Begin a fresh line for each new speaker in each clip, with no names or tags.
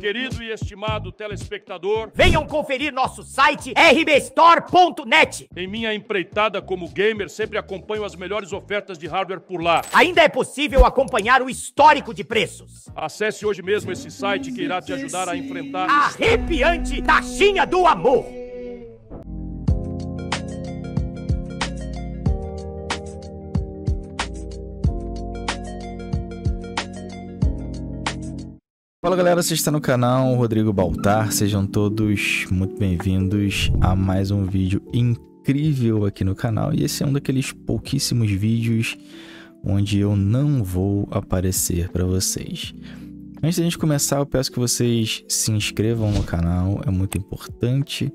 Querido e estimado telespectador,
Venham conferir nosso site rbstore.net.
em minha empreitada como gamer, sempre acompanho as melhores ofertas de hardware por lá.
Ainda é possível acompanhar o histórico de preços.
Acesse hoje mesmo esse site que irá te ajudar a enfrentar.
Arrepiante taxinha do amor.
Fala galera, você está no canal Rodrigo Baltar, sejam todos muito bem-vindos a mais um vídeo incrível aqui no canal. E esse é um daqueles pouquíssimos vídeos onde eu não vou aparecer para vocês. Antes da gente começar, eu peço que vocês se inscrevam no canal, é muito importante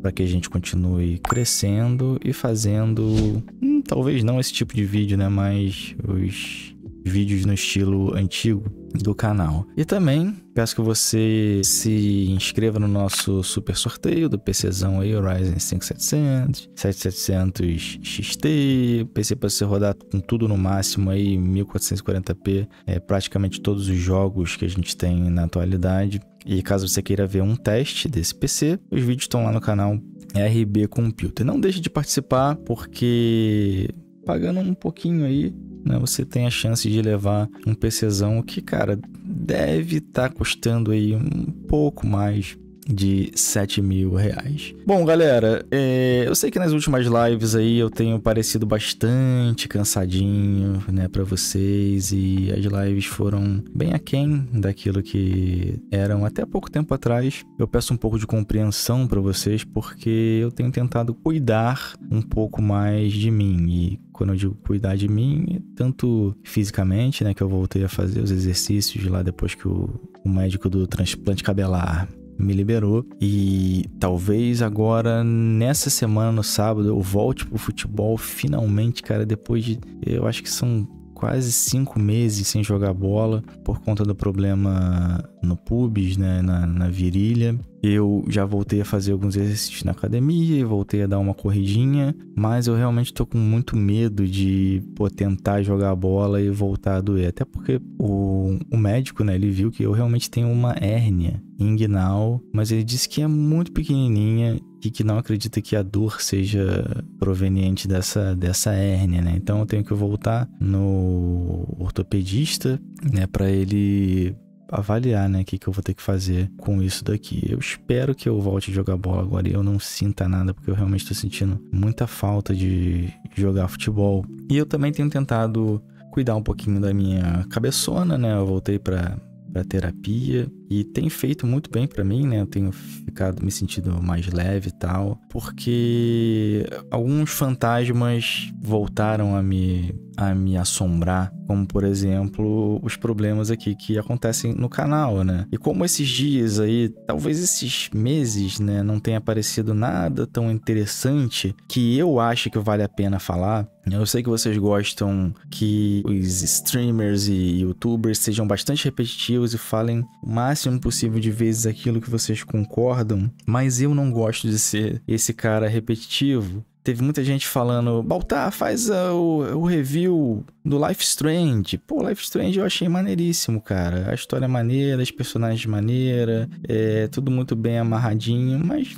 para que a gente continue crescendo e fazendo, hum, talvez não esse tipo de vídeo, né, mas os vídeos no estilo antigo do canal. E também peço que você se inscreva no nosso super sorteio do PCzão aí, Ryzen 5700, 7700 XT, PC para você rodar com tudo no máximo aí, 1440p, é praticamente todos os jogos que a gente tem na atualidade. E caso você queira ver um teste desse PC, os vídeos estão lá no canal RB Computer. Não deixe de participar, porque pagando um pouquinho aí, né, você tem a chance de levar um PCzão que, cara, deve estar tá custando aí um pouco mais de 7 mil reais. Bom, galera, é, eu sei que nas últimas lives aí eu tenho parecido bastante cansadinho, né, para vocês e as lives foram bem aquém daquilo que eram até pouco tempo atrás. Eu peço um pouco de compreensão para vocês porque eu tenho tentado cuidar um pouco mais de mim e quando eu digo cuidar de mim, tanto fisicamente, né, que eu voltei a fazer os exercícios lá depois que o, o médico do transplante cabelar me liberou. E talvez agora nessa semana no sábado eu volte pro futebol finalmente, cara, depois de eu acho que são quase cinco meses sem jogar bola por conta do problema no pubis, né, na, na virilha. Eu já voltei a fazer alguns exercícios na academia, voltei a dar uma corridinha, mas eu realmente tô com muito medo de pô, tentar jogar bola e voltar a doer. Até porque o, o médico, né, ele viu que eu realmente tenho uma hérnia inguinal, mas ele disse que é muito pequenininha e que não acredita que a dor seja proveniente dessa, dessa hérnia, né? Então eu tenho que voltar no ortopedista, né, para ele avaliar, né, o que, que eu vou ter que fazer com isso daqui. Eu espero que eu volte a jogar bola agora e eu não sinta nada, porque eu realmente estou sentindo muita falta de jogar futebol. E eu também tenho tentado cuidar um pouquinho da minha cabeçona, né? Eu voltei para para terapia e tem feito muito bem para mim, né? Eu tenho ficado me sentindo mais leve e tal, porque alguns fantasmas voltaram a me a me assombrar, como por exemplo, os problemas aqui que acontecem no canal, né? E como esses dias aí, talvez esses meses, né, não tenha aparecido nada tão interessante que eu acho que vale a pena falar. Eu sei que vocês gostam que os streamers e youtubers sejam bastante repetitivos e falem o máximo possível de vezes aquilo que vocês concordam, mas eu não gosto de ser esse cara repetitivo. Teve muita gente falando, Baltar, faz uh, o, o, review do Life Strange. Pô, Life Strange eu achei maneiríssimo, cara. A história é maneira, os personagens maneira, é tudo muito bem amarradinho, mas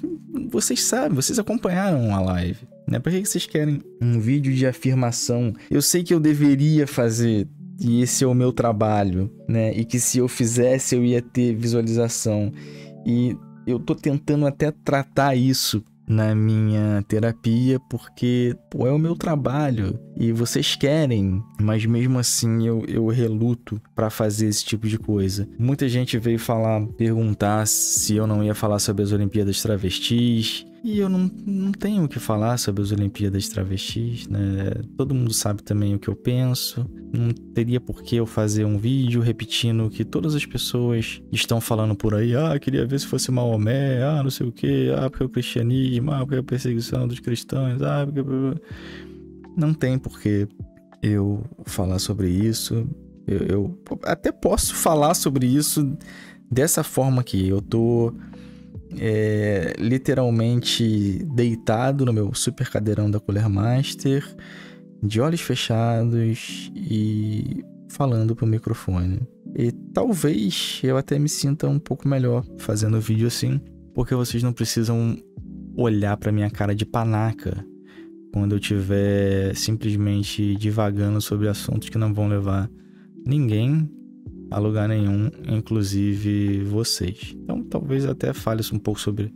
vocês sabem, vocês acompanharam a live, né? Por que vocês querem um vídeo de afirmação? Eu sei que eu deveria fazer e esse é o meu trabalho, né? E que se eu fizesse eu ia ter visualização. E eu tô tentando até tratar isso na minha terapia porque pô, é o meu trabalho e vocês querem, mas mesmo assim eu, eu reluto para fazer esse tipo de coisa. Muita gente veio falar, perguntar se eu não ia falar sobre as Olimpíadas Travestis. E eu não, não tenho o que falar sobre as Olimpíadas Travestis, né? Todo mundo sabe também o que eu penso. Não teria por que eu fazer um vídeo repetindo o que todas as pessoas estão falando por aí. Ah, queria ver se fosse Maomé, ah, não sei o que, ah, porque é o cristianismo, ah, porque é a perseguição dos cristãos, ah, porque... Não tem por que eu falar sobre isso. Eu, eu até posso falar sobre isso dessa forma aqui. Eu tô é, literalmente deitado no meu super cadeirão da Cooler Master, de olhos fechados e falando pro microfone. E talvez eu até me sinta um pouco melhor fazendo vídeo assim, porque vocês não precisam olhar para minha cara de panaca quando eu estiver simplesmente divagando sobre assuntos que não vão levar ninguém a lugar nenhum, inclusive vocês. Então, talvez até fale um pouco sobre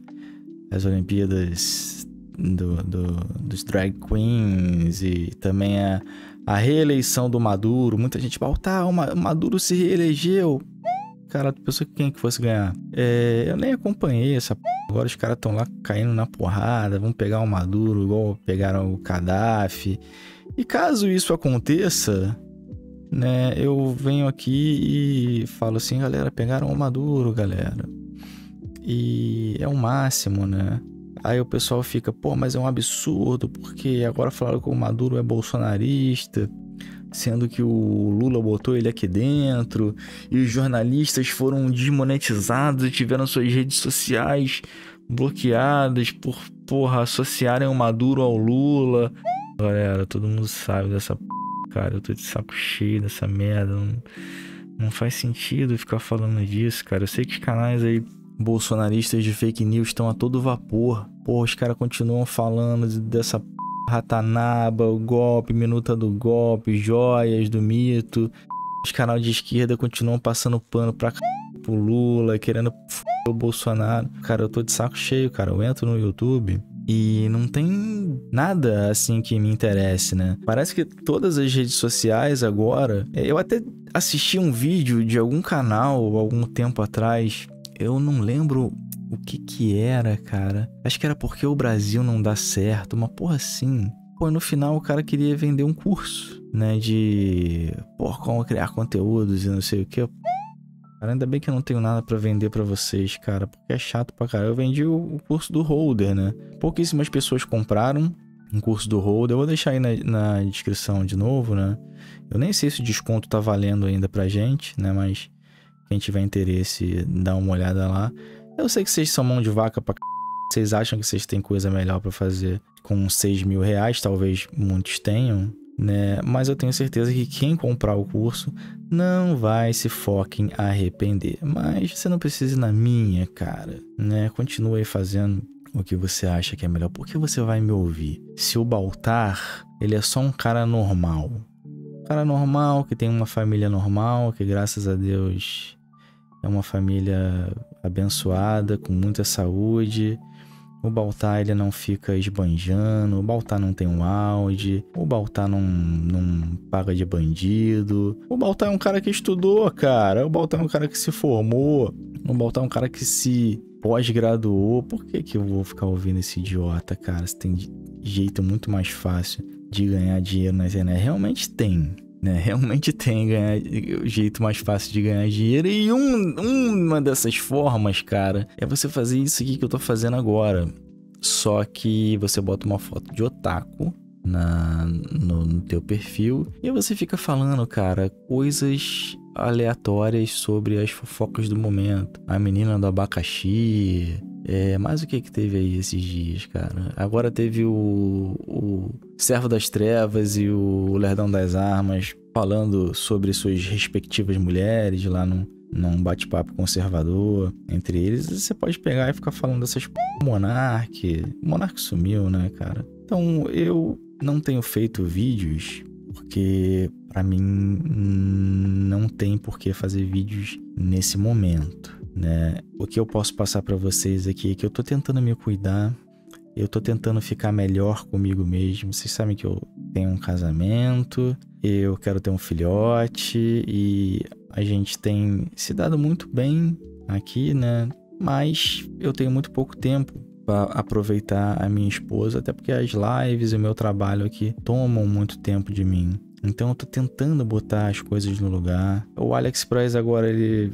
as Olimpíadas do, do, dos drag queens e também a, a reeleição do Maduro. Muita gente fala, tá, o Maduro se reelegeu. Cara, pensou que quem que fosse ganhar? É, eu nem acompanhei essa p... Agora os caras estão lá caindo na porrada, vão pegar o Maduro igual pegaram o Gaddafi. E caso isso aconteça, né, eu venho aqui e falo assim, galera, pegaram o Maduro, galera. E é o máximo, né? Aí o pessoal fica, pô, mas é um absurdo, porque agora falaram que o Maduro é bolsonarista, sendo que o Lula botou ele aqui dentro, e os jornalistas foram desmonetizados e tiveram suas redes sociais bloqueadas por, porra, associarem o Maduro ao Lula. Galera, todo mundo sabe dessa p... cara, eu tô de saco cheio dessa merda, não, não faz sentido ficar falando disso, cara. Eu sei que os canais aí bolsonaristas de fake news estão a todo vapor. Porra, os caras continuam falando dessa ratanaba, o golpe, minuta do golpe, joias do mito. Os canais de esquerda continuam passando pano pra c... pro Lula, querendo f... o Bolsonaro. Cara, eu tô de saco cheio, cara. Eu entro no YouTube e não tem nada assim que me interesse, né? Parece que todas as redes sociais agora. Eu até assisti um vídeo de algum canal algum tempo atrás eu não lembro o que que era, cara. Acho que era porque o Brasil não dá certo, uma porra assim. Pô, no final o cara queria vender um curso, né? De, pô, como criar conteúdos e não sei o que. Cara, ainda bem que eu não tenho nada para vender para vocês, cara, porque é chato pra caralho. Eu vendi o curso do Holder, né? Pouquíssimas pessoas compraram um curso do Holder. Eu vou deixar aí na, na descrição de novo, né? Eu nem sei se o desconto tá valendo ainda pra gente, né? Mas quem tiver interesse, dá uma olhada lá. Eu sei que vocês são mão de vaca pra c... Vocês acham que vocês têm coisa melhor para fazer com 6 mil reais? Talvez muitos tenham, né? Mas eu tenho certeza que quem comprar o curso não vai se em arrepender. Mas você não precisa ir na minha, cara, né? Continue fazendo o que você acha que é melhor. Porque você vai me ouvir. Se o Baltar, ele é só um cara normal. Um cara normal, que tem uma família normal, que graças a Deus é uma família abençoada, com muita saúde. O Baltar ele não fica esbanjando, o Baltar não tem um Audi, o Baltar não, não paga de bandido. O Baltar é um cara que estudou, cara. O Baltar é um cara que se formou. O Baltar é um cara que se pós-graduou. Por que, que eu vou ficar ouvindo esse idiota, cara? Você tem jeito muito mais fácil de ganhar dinheiro na internet. Realmente tem né? Realmente tem ganhar, o jeito mais fácil de ganhar dinheiro. E um, uma dessas formas, cara, é você fazer isso aqui que eu tô fazendo agora. Só que você bota uma foto de otaku na, no, no teu perfil e você fica falando, cara, coisas aleatórias sobre as fofocas do momento. A menina do abacaxi. É, mas o que que teve aí esses dias, cara? Agora teve o, o Servo das Trevas e o Lerdão das Armas falando sobre suas respectivas mulheres lá num, num bate-papo conservador entre eles. Você pode pegar e ficar falando dessas p... Monark. Sumiu, né, cara? Então eu não tenho feito vídeos porque para mim não tem por que fazer vídeos nesse momento, né? O que eu posso passar para vocês aqui é que eu tô tentando me cuidar, eu tô tentando ficar melhor comigo mesmo. Vocês sabem que eu tenho um casamento, eu quero ter um filhote e a gente tem se dado muito bem aqui, né? Mas eu tenho muito pouco tempo para aproveitar a minha esposa, até porque as lives e o meu trabalho aqui tomam muito tempo de mim. Então eu tô tentando botar as coisas no lugar. O AliExpress agora ele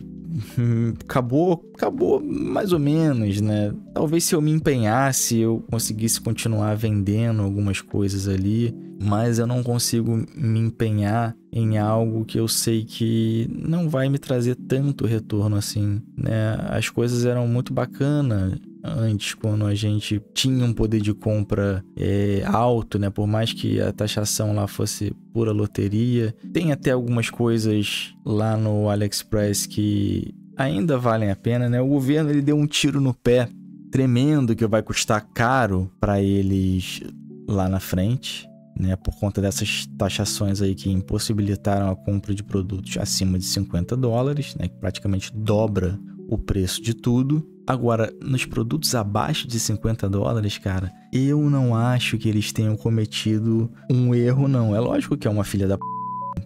acabou, acabou mais ou menos, né? Talvez se eu me empenhasse, eu conseguisse continuar vendendo algumas coisas ali, mas eu não consigo me empenhar em algo que eu sei que não vai me trazer tanto retorno assim, né? As coisas eram muito bacanas antes, quando a gente tinha um poder de compra é, alto, né? Por mais que a taxação lá fosse pura loteria. Tem até algumas coisas lá no AliExpress que ainda valem a pena, né? O governo ele deu um tiro no pé tremendo que vai custar caro para eles lá na frente né, por conta dessas taxações aí que impossibilitaram a compra de produtos acima de 50 dólares, né, que praticamente dobra o preço de tudo. Agora, nos produtos abaixo de 50 dólares, cara, eu não acho que eles tenham cometido um erro, não. É lógico que é uma filha da p...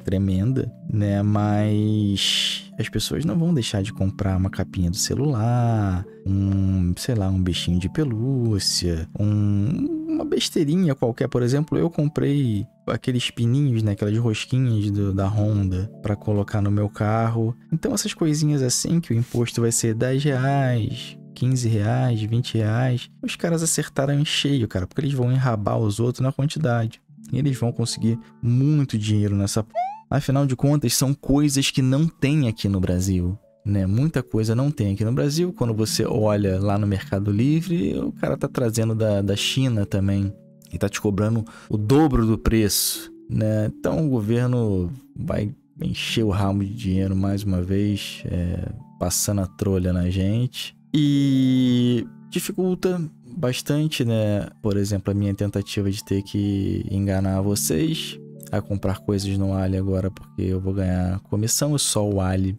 tremenda, né? Mas as pessoas não vão deixar de comprar uma capinha do celular, um, sei lá, um bichinho de pelúcia, um uma besteirinha qualquer. Por exemplo, eu comprei aqueles pininhos, né? Aquelas rosquinhas do, da Honda para colocar no meu carro. Então, essas coisinhas assim que o imposto vai ser 10 reais, 15 reais, 20 reais. Os caras acertaram em cheio, cara, porque eles vão enrabar os outros na quantidade. E eles vão conseguir muito dinheiro nessa. Afinal de contas, são coisas que não tem aqui no Brasil né? Muita coisa não tem aqui no Brasil. Quando você olha lá no Mercado Livre, o cara tá trazendo da, da China também e tá te cobrando o dobro do preço, né? Então o governo vai encher o ramo de dinheiro mais uma vez, é, passando a trolha na gente e dificulta bastante, né? Por exemplo, a minha tentativa de ter que enganar vocês a comprar coisas no Ali agora porque eu vou ganhar comissão e só o Ali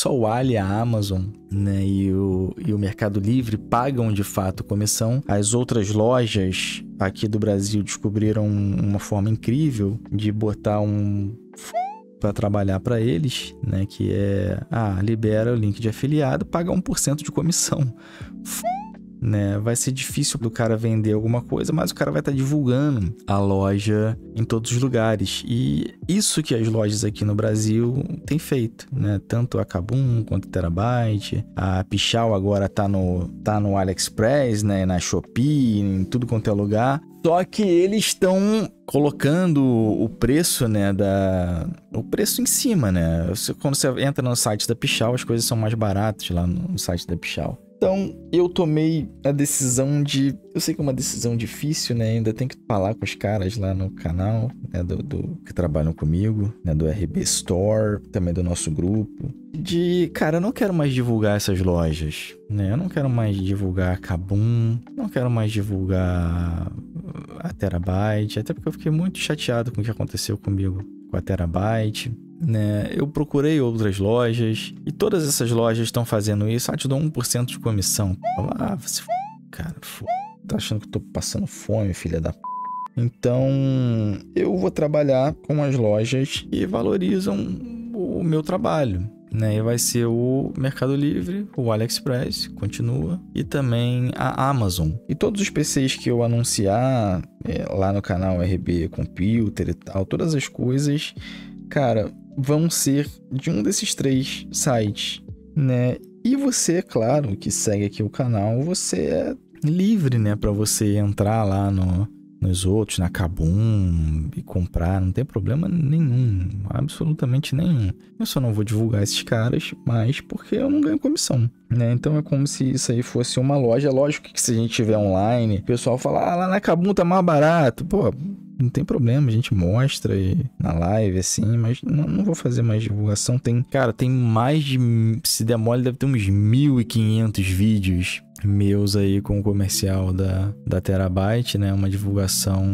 só o Ali, a Amazon né, e, o, e o Mercado Livre pagam de fato comissão. As outras lojas aqui do Brasil descobriram uma forma incrível de botar um para trabalhar para eles, né, que é, ah, libera o link de afiliado, paga 1% de comissão. F né? Vai ser difícil do cara vender alguma coisa, mas o cara vai estar tá divulgando a loja em todos os lugares. E isso que as lojas aqui no Brasil têm feito, né? Tanto a Kabum quanto a Terabyte. A Pichal agora tá no, tá no AliExpress, né? Na Shopee, em tudo quanto é lugar. Só que eles estão colocando o preço, né, da o preço em cima, né? Quando você entra no site da Pichal, as coisas são mais baratas lá no site da Pichal. Então, eu tomei a decisão de. Eu sei que é uma decisão difícil, né? Ainda tem que falar com os caras lá no canal, né? Do, do, que trabalham comigo, né? Do RB Store, também do nosso grupo. De, cara, eu não quero mais divulgar essas lojas, né? Eu não quero mais divulgar Kabum, não quero mais divulgar a Terabyte, até porque eu fiquei muito chateado com o que aconteceu comigo com a Terabyte né? Eu procurei outras lojas e todas essas lojas estão fazendo isso. Ah, te dou 1% de comissão. Ah, você cara, f... tá achando que eu tô passando fome, filha da p... Então, eu vou trabalhar com as lojas que valorizam o meu trabalho. Né, e vai ser o Mercado Livre, o AliExpress, continua, e também a Amazon. E todos os PCs que eu anunciar é, lá no canal RB Computer e tal, todas as coisas, cara, vão ser de um desses três sites, né? E você, claro, que segue aqui o canal, você é livre, né, para você entrar lá no, nos outros, na Kabum e comprar, não tem problema nenhum, absolutamente nenhum. Eu só não vou divulgar esses caras, mas porque eu não ganho comissão, né? Então é como se isso aí fosse uma loja. Lógico que se a gente tiver online, o pessoal fala, ah, lá na Kabum tá mais barato. Pô, não tem problema, a gente mostra na live, assim, mas não, não, vou fazer mais divulgação. Tem, cara, tem mais de, se der mole, deve ter uns 1.500 vídeos meus aí com o comercial da, da Terabyte, né? Uma divulgação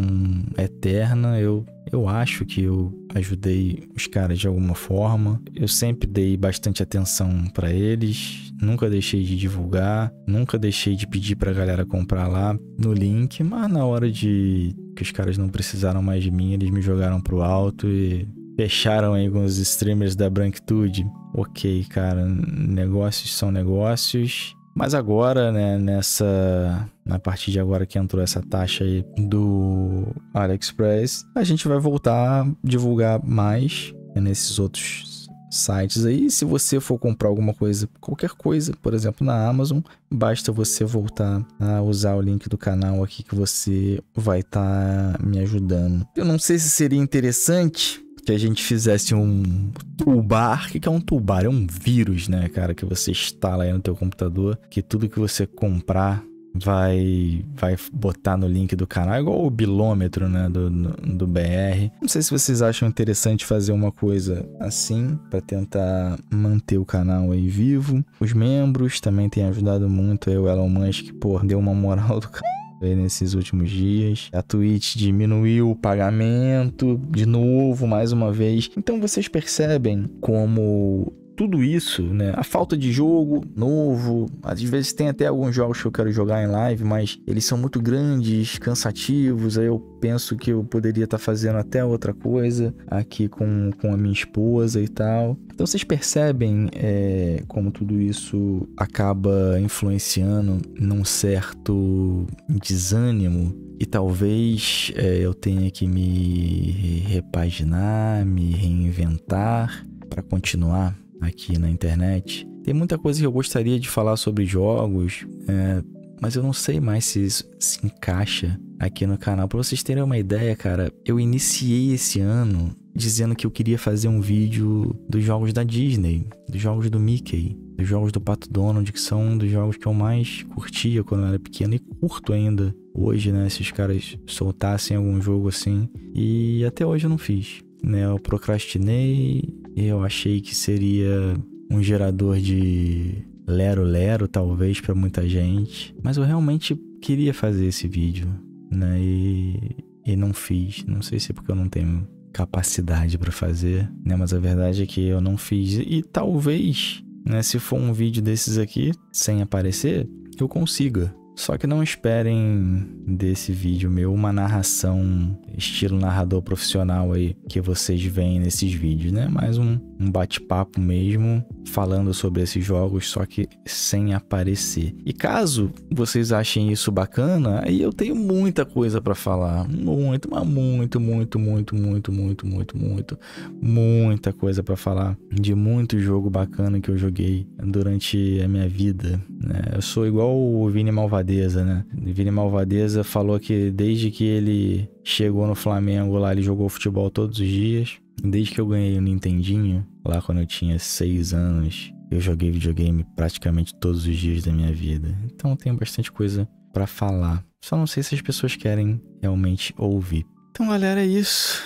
eterna. Eu, eu acho que eu ajudei os caras de alguma forma. Eu sempre dei bastante atenção para eles, nunca deixei de divulgar, nunca deixei de pedir pra galera comprar lá no link, mas na hora de que os caras não precisaram mais de mim, eles me jogaram pro alto e fecharam aí com os streamers da Branquitude. Ok, cara, negócios são negócios mas agora, né, nessa. Na partir de agora que entrou essa taxa aí do AliExpress, a gente vai voltar a divulgar mais nesses outros sites aí. Se você for comprar alguma coisa, qualquer coisa, por exemplo, na Amazon, basta você voltar a usar o link do canal aqui que você vai estar tá me ajudando. Eu não sei se seria interessante que a gente fizesse um toolbar. O que é um toolbar? É um vírus, né, cara, que você instala aí no teu computador, que tudo que você comprar vai vai botar no link do canal, igual o bilômetro, né, do, do BR. Não sei se vocês acham interessante fazer uma coisa assim para tentar manter o canal aí vivo. Os membros também têm ajudado muito o Elon Musk, pô, deu uma moral do canal nesses últimos dias. A Twitch diminuiu o pagamento de novo, mais uma vez. Então vocês percebem como tudo isso, né? A falta de jogo novo, às vezes tem até alguns jogos que eu quero jogar em live, mas eles são muito grandes, cansativos. Aí eu penso que eu poderia estar tá fazendo até outra coisa aqui com, com a minha esposa e tal. Então vocês percebem é, como tudo isso acaba influenciando num certo desânimo e talvez é, eu tenha que me repaginar, me reinventar para continuar aqui na internet. Tem muita coisa que eu gostaria de falar sobre jogos, é, mas eu não sei mais se isso se encaixa aqui no canal. Para vocês terem uma ideia, cara, eu iniciei esse ano dizendo que eu queria fazer um vídeo dos jogos da Disney, dos jogos do Mickey, dos jogos do Pato Donald, que são um dos jogos que eu mais curtia quando eu era pequeno e curto ainda hoje, né? Se os caras soltassem algum jogo assim. E até hoje eu não fiz. Né, eu procrastinei, eu achei que seria um gerador de lero-lero, talvez, para muita gente. Mas eu realmente queria fazer esse vídeo, né? E, e não fiz. Não sei se é porque eu não tenho capacidade para fazer, né? Mas a verdade é que eu não fiz. E talvez, né? Se for um vídeo desses aqui, sem aparecer, eu consiga só que não esperem desse vídeo meu uma narração estilo narrador profissional aí que vocês veem nesses vídeos, né? Mais um, um bate-papo mesmo falando sobre esses jogos, só que sem aparecer. E caso vocês achem isso bacana, aí eu tenho muita coisa para falar, muito, mas muito, muito, muito, muito, muito, muito, muito, muita coisa para falar de muito jogo bacana que eu joguei durante a minha vida. Né? Eu sou igual o Vini Malvadeza, né? Vini Malvadeza falou que desde que ele chegou no Flamengo lá, ele jogou futebol todos os dias. Desde que eu ganhei o Nintendinho, lá quando eu tinha 6 anos, eu joguei videogame praticamente todos os dias da minha vida. Então eu tenho bastante coisa para falar. Só não sei se as pessoas querem realmente ouvir. Então, galera, é isso.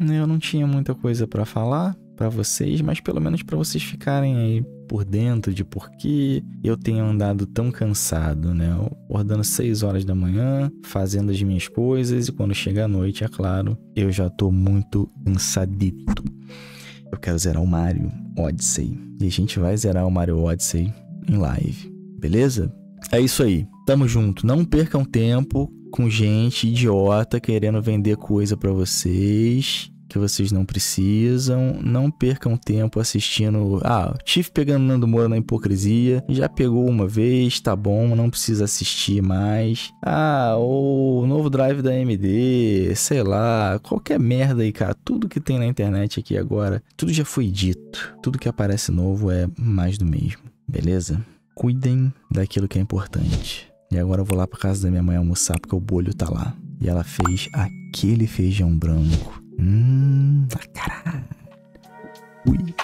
Eu não tinha muita coisa para falar para vocês, mas pelo menos para vocês ficarem aí por dentro de por que eu tenho andado tão cansado, né? Acordando 6 horas da manhã, fazendo as minhas coisas e quando chega a noite, é claro, eu já tô muito cansadito. Eu quero zerar o Mario Odyssey. E a gente vai zerar o Mario Odyssey em live, beleza? É isso aí. Tamo junto. Não percam tempo com gente idiota querendo vender coisa para vocês que vocês não precisam. Não percam tempo assistindo. Ah, Tiff pegando Nando Moura na hipocrisia. Já pegou uma vez, tá bom, não precisa assistir mais. Ah, o novo drive da AMD, sei lá, qualquer merda aí, cara. Tudo que tem na internet aqui agora, tudo já foi dito. Tudo que aparece novo é mais do mesmo, beleza? Cuidem daquilo que é importante. E agora eu vou lá pra casa da minha mãe almoçar porque o bolho tá lá. E ela fez aquele feijão branco Hum, caralho. Ui.